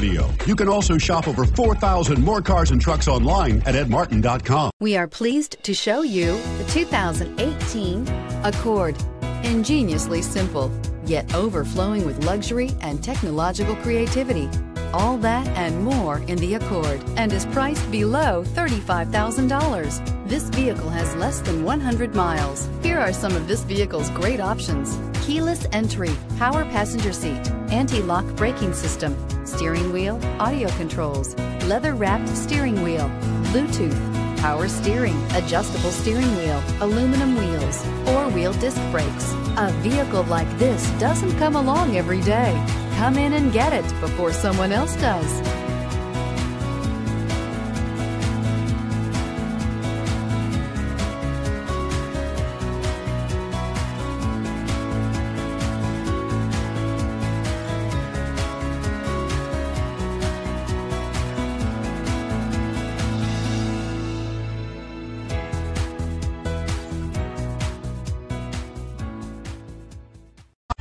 video. You can also shop over 4,000 more cars and trucks online at edmartin.com. We are pleased to show you the 2018 Accord. Ingeniously simple, yet overflowing with luxury and technological creativity. All that and more in the Accord and is priced below $35,000. This vehicle has less than 100 miles. Here are some of this vehicle's great options. Keyless entry, power passenger seat, anti-lock braking system, steering wheel, audio controls, leather wrapped steering wheel, Bluetooth, power steering, adjustable steering wheel, aluminum wheels, four-wheel disc brakes. A vehicle like this doesn't come along every day. Come in and get it before someone else does.